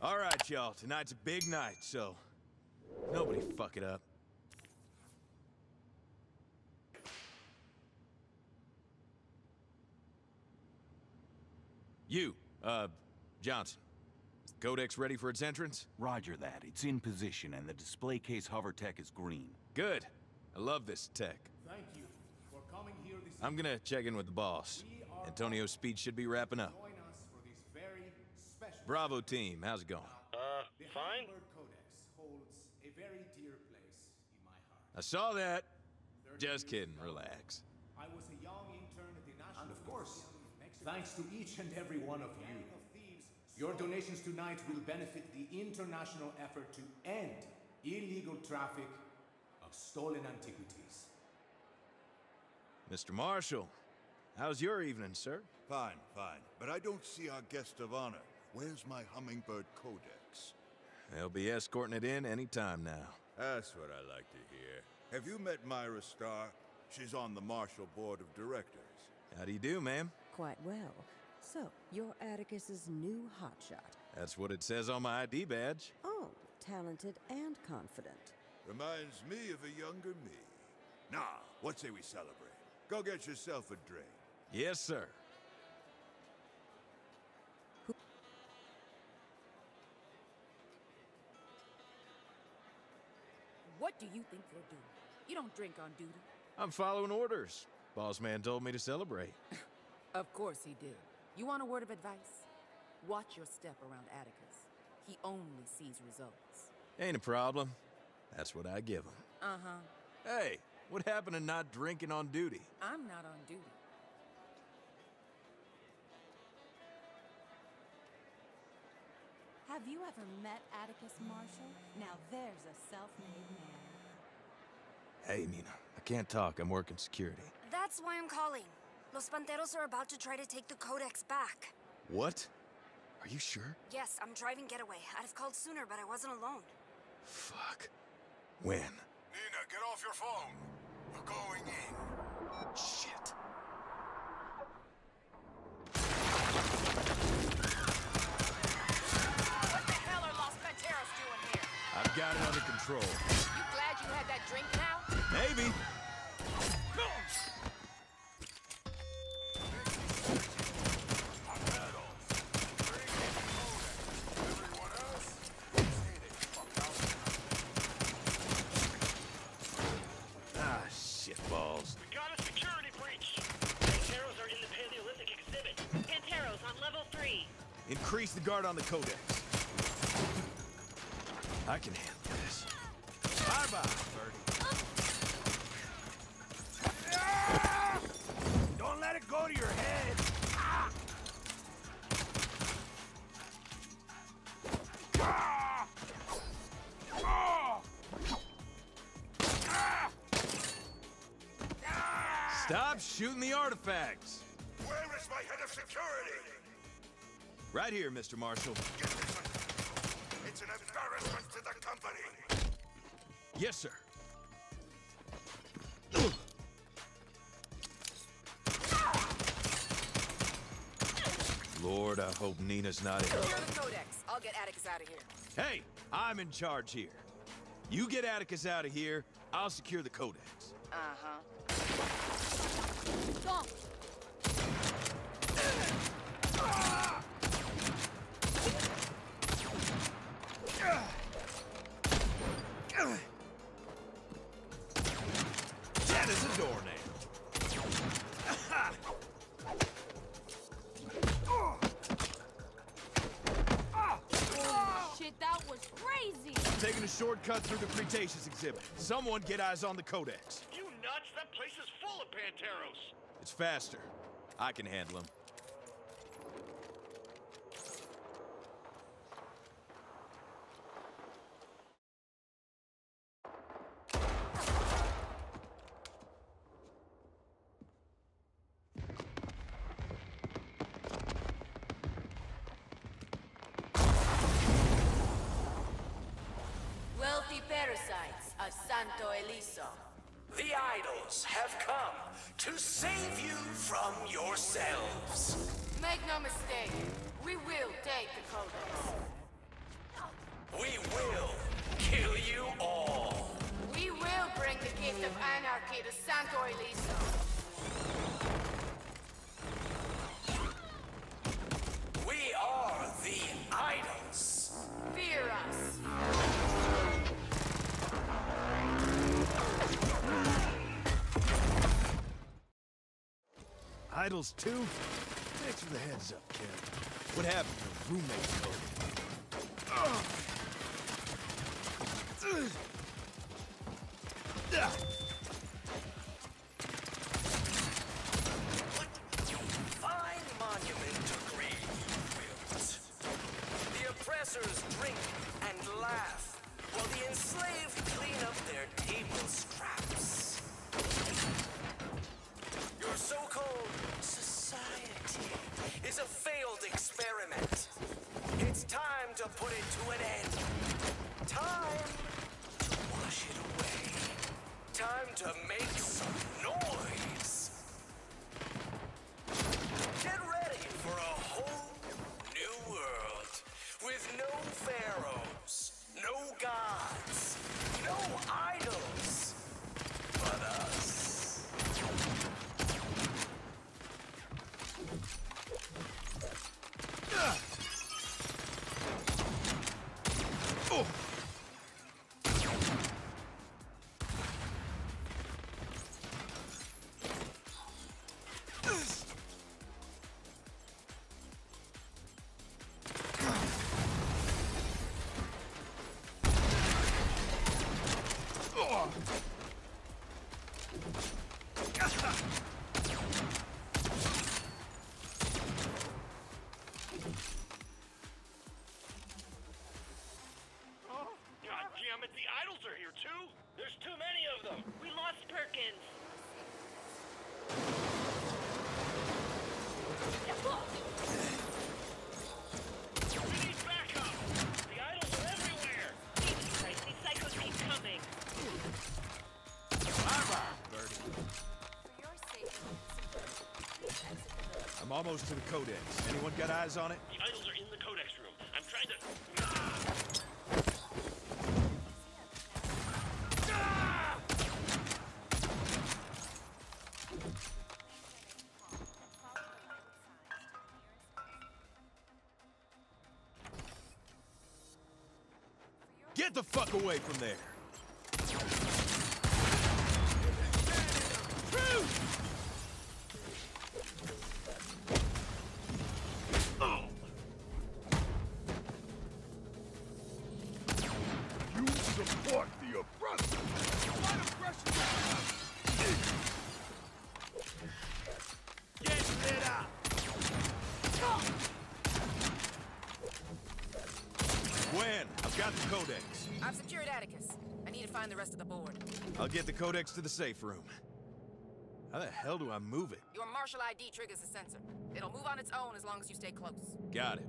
All right, y'all. Tonight's a big night, so nobody fuck it up. You, uh, Johnson. Is the Codex ready for its entrance? Roger that. It's in position, and the display case hover tech is green. Good. I love this tech. Thank you for coming here this I'm gonna check in with the boss. Antonio's speech should be wrapping up. join us for this very special. Bravo team, how's it going? Uh, fine. Hummingbird Codex holds a very dear place in my heart. I saw that. Just kidding, relax. I was a young intern at the National And of course, thanks to each and every one of you, your donations tonight will benefit the international effort to end illegal traffic of stolen antiquities. Mr. Marshall, how's your evening, sir? Fine, fine. But I don't see our guest of honor. Where's my Hummingbird Codex? They'll be escorting it in any time now. That's what I like to hear. Have you met Myra Starr? She's on the Marshall Board of Directors. How do you do, ma'am? Quite well. So, you're Atticus's new hotshot. That's what it says on my ID badge. Oh, talented and confident. Reminds me of a younger me. Now, what say we celebrate? Go get yourself a drink. Yes, sir. Do you think you're doing? You don't drink on duty. I'm following orders. Boss man told me to celebrate. Of course he did. You want a word of advice? Watch your step around Atticus. He only sees results. Ain't a problem. That's what I give him. Uh-huh. Hey, what happened to not drinking on duty? I'm not on duty. Have you ever met Atticus Marshall? Now there's a self-made man. Hey, Nina, I can't talk. I'm working security. That's why I'm calling. Los Panteros are about to try to take the Codex back. What? Are you sure? Yes, I'm driving getaway. I'd have called sooner, but I wasn't alone. Fuck. When? Nina, get off your phone. We're going in. Shit. What the hell are Los Panteros doing here? I've got it under control. You glad you had that drink now? Maybe. Ah, shitballs. We got a security breach. Panteros are in the Paleolithic exhibit. Panteros on level three. Increase the guard on the codex. I can handle this. Bye-bye, shooting the artifacts. Where is my head of security? Right here, Mr. Marshall. Get this one. It's an embarrassment to the company. Yes, sir. Lord, I hope Nina's not in. Secure the Codex. I'll get Atticus out of here. Hey, I'm in charge here. You get Atticus out of here, I'll secure the codex. Uh-huh. Shortcut through the Cretaceous exhibit. Someone get eyes on the codex. You nuts? That place is full of Panteros. Faster. I can handle him. to save you from yourselves. Make no mistake, we will take the Codex. We will kill you all. We will bring the gift of anarchy to Santo Ileso. We are the idols. Fear us. Too? Thanks for the heads up, Kev. What happened to roommates? Ugh. Ugh. I'm to the codex. Anyone got eyes on it? The idols are in the codex room. I'm trying to. Ah! Get the fuck away from there! Codex to the safe room. How the hell do I move it? Your Marshall ID triggers a sensor. It'll move on its own as long as you stay close. Got it.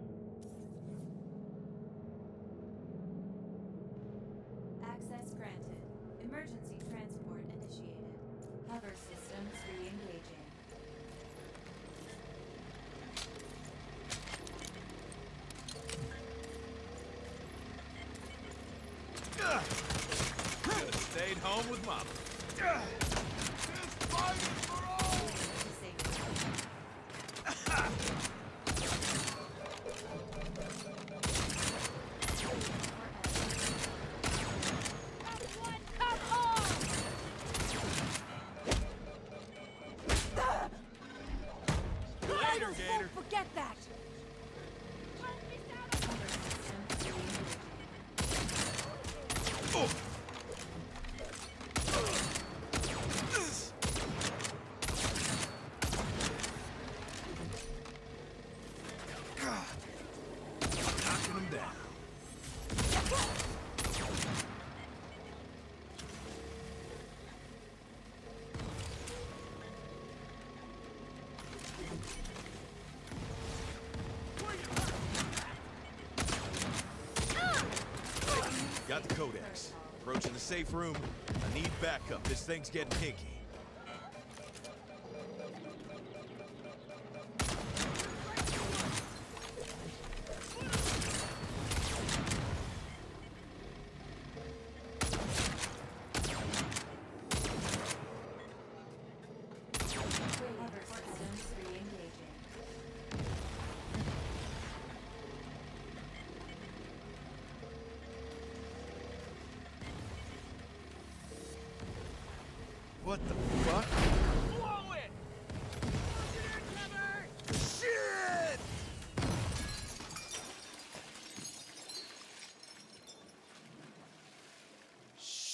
Access granted. Emergency transport initiated. Hover systems re-engaging. Could've stayed home with mama. Fight Got the codex. Approaching the safe room. I need backup. This thing's getting hinky.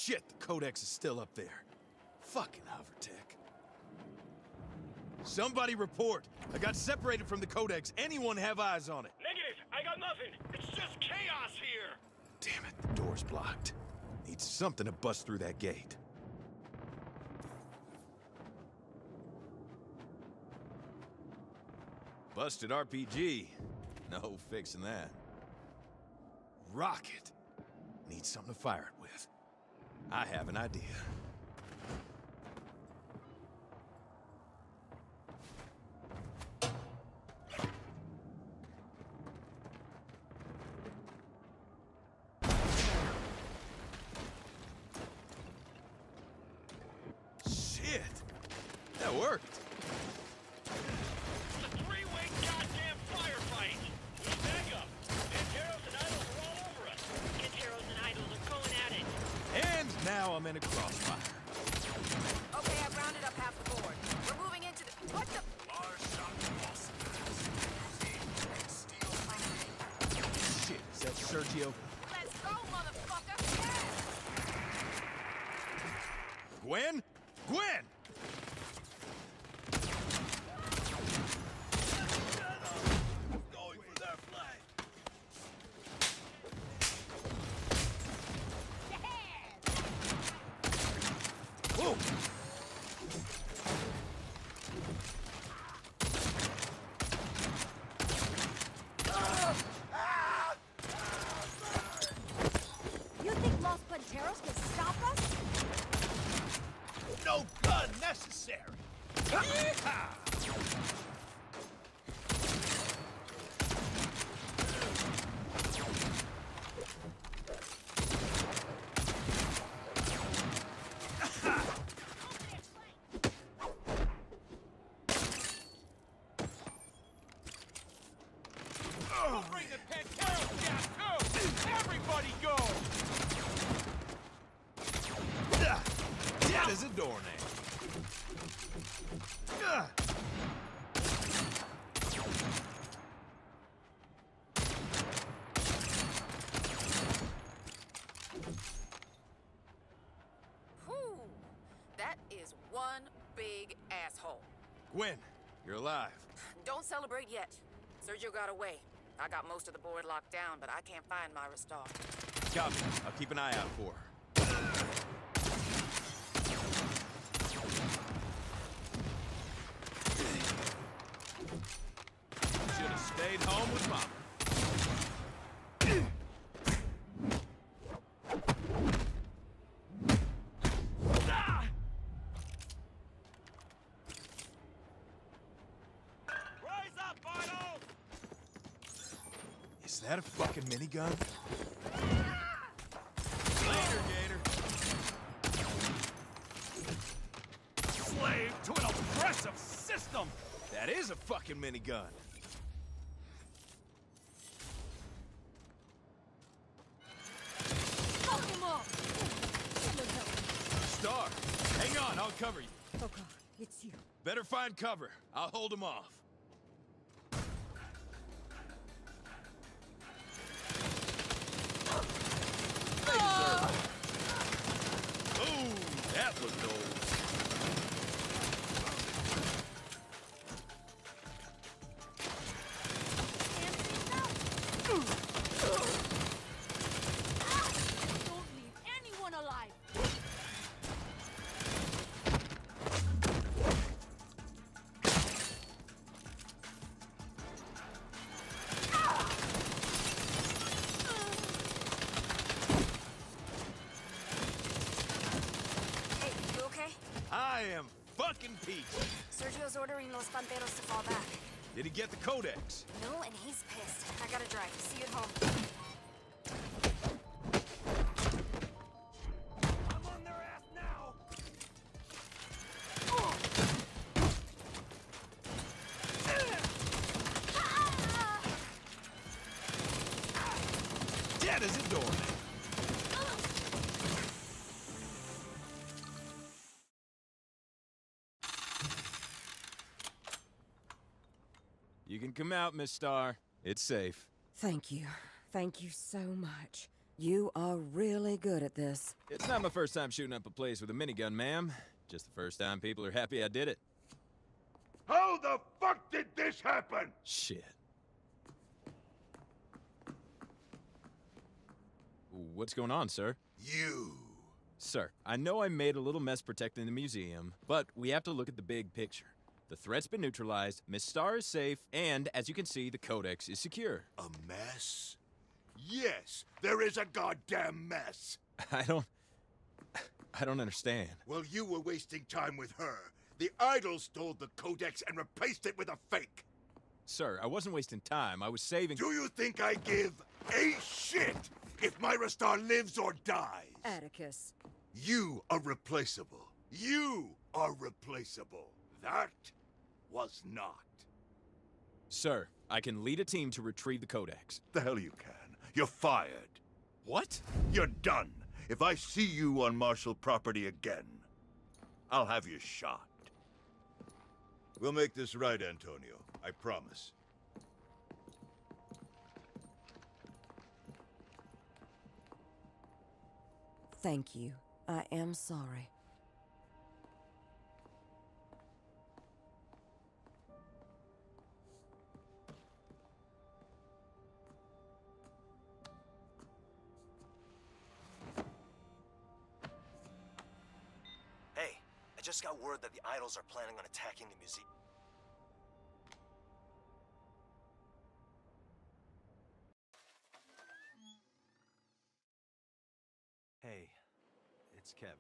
Shit, the Codex is still up there. Fucking Hovertech. Somebody report. I got separated from the Codex. Anyone have eyes on it? Negative. I got nothing. It's just chaos here. Damn it, the door's blocked. Need something to bust through that gate. Busted RPG. No fixing that. Rocket. Need something to fire it with. I have an idea. Shit! That worked. It's a three-way goddamn firefight. We back up. Panteros and idols are all over us. Panteros and idols are going at it. And now I'm in a crossfire. Okay, I've rounded up half the board. We're moving into the. What the? Shit, is that Sergio? Let's go, motherfucker! Gwen? Gwen! Going for their flag. Whoa! You think Los Panteros can stop us? No gun necessary! We'll bring the Panteros down too. Everybody go. Dead as a doornail. That is one big asshole. Gwen, you're alive. Don't celebrate yet. Sergio got away. I got most of the board locked down, but I can't find Myra Starr. Copy. I'll keep an eye out for her. Should have stayed home with Mama. Rise up, Idol. Is that a fucking minigun? Later, Gator. Slave to an oppressive system! That is a fucking minigun. Fuck him up! Someone help me. Star, hang on, I'll cover you. Oh god, it's you. Better find cover. I'll hold him off. That fucking peach. Sergio's ordering Los Panteros to fall back. Did he get the codex? No, and he's pissed. I gotta drive. See you at home. You can come out, Miss Star. It's safe. Thank you. Thank you so much. You are really good at this. It's not my first time shooting up a place with a minigun, ma'am. Just the first time people are happy I did it. How the fuck did this happen? Shit. What's going on, sir? You. Sir, I know I made a little mess protecting the museum, but we have to look at the big picture. The threat's been neutralized, Miss Star is safe, and as you can see, the Codex is secure. A mess? Yes, there is a goddamn mess. I don't... I don't understand. Well, you were wasting time with her. The idol stole the Codex and replaced it with a fake. Sir, I wasn't wasting time. I was saving... Do you think I give a shit if Myra Star lives or dies? Atticus. You are replaceable. You are replaceable. That was not. Sir, I can lead a team to retrieve the Codex. The hell you can. You're fired. What? You're done. If I see you on Marshall property again, I'll have you shot. We'll make this right, Antonio. I promise. Thank you. I am sorry. Word that the idols are planning on attacking the museum. Hey, it's Kev.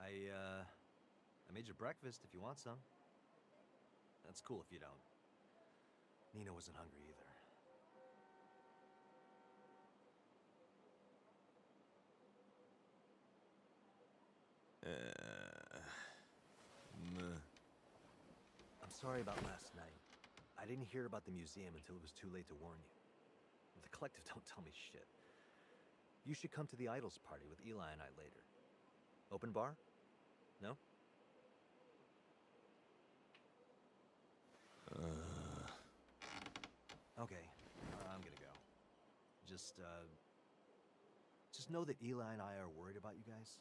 I, uh, I made you breakfast if you want some. That's cool if you don't. Nina wasn't hungry either. Sorry about last night. I didn't hear about the museum until it was too late to warn you. The collective don't tell me shit. You should come to the Idols party with Eli and I later. Open bar? No? Uh... Okay, uh, I'm gonna go. Just, uh... Just know that Eli and I are worried about you guys.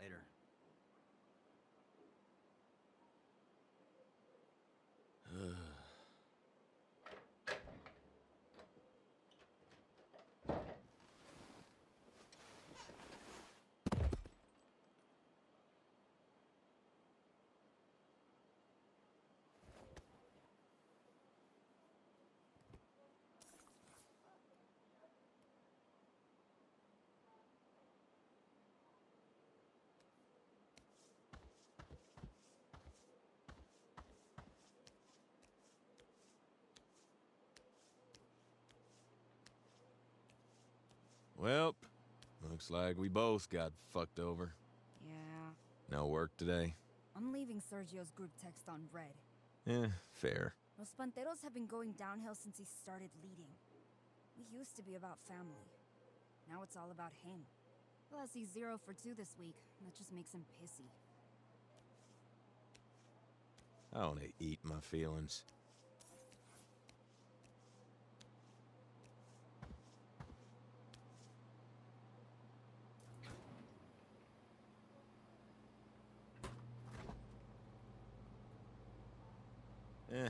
Later. Well, looks like we both got fucked over. Yeah. No work today. I'm leaving Sergio's group text on red. Eh, fair. Los Panteros have been going downhill since he started leading. We used to be about family. Now it's all about him. Plus, he's zero for two this week. That just makes him pissy. I only eat my feelings. Eh.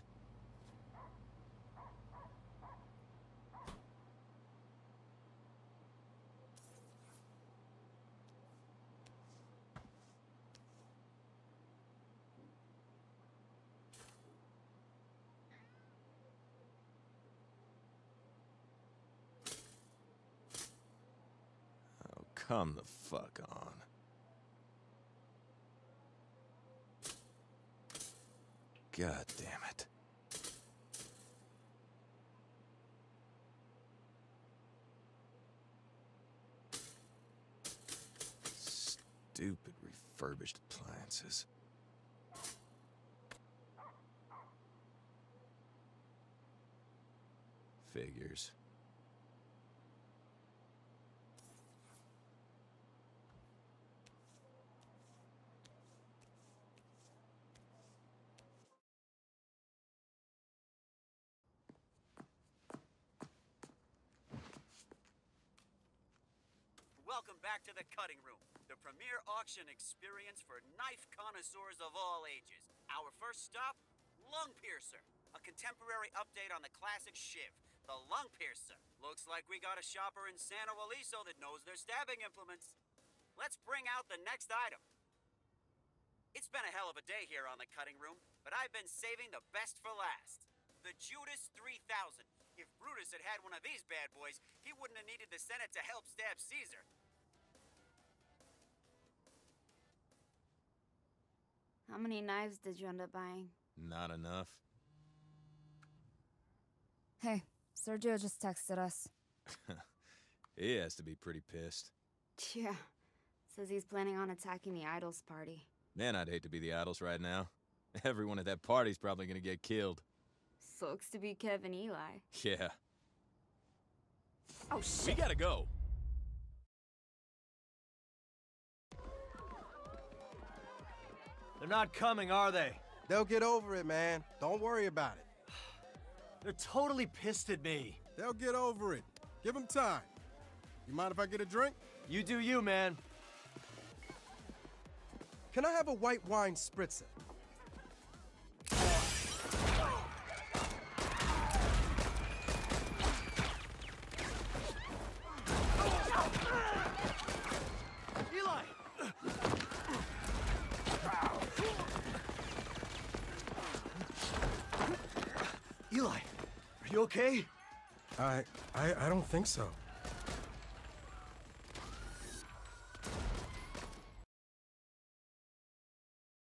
Oh, come the fuck on. God damn it. Stupid refurbished appliances. Figures. Welcome back to the cutting room, the premier auction experience for knife connoisseurs of all ages. Our first stop, Lung Piercer, a contemporary update on the classic Shiv, the Lung Piercer. Looks like we got a shopper in Santo Ileso that knows their stabbing implements. Let's bring out the next item. It's been a hell of a day here on the cutting room, but I've been saving the best for last. The Judas 3000. If Brutus had had one of these bad boys, he wouldn't have needed the Senate to help stab Caesar. How many knives did you end up buying? Not enough. Hey, Sergio just texted us. he has to be pretty pissed. Yeah. Says he's planning on attacking the Idols party. Man, I'd hate to be the idols right now. Everyone at that party's probably gonna get killed. Sucks to be Kevin Eli. Yeah. Oh shit. We gotta go. They're not coming, are they? They'll get over it, man. Don't worry about it. They're totally pissed at me. They'll get over it. Give them time. You mind if I get a drink? You do you, man. Can I have a white wine spritzer? Eli! Eli, are you okay? I, I, I don't think so.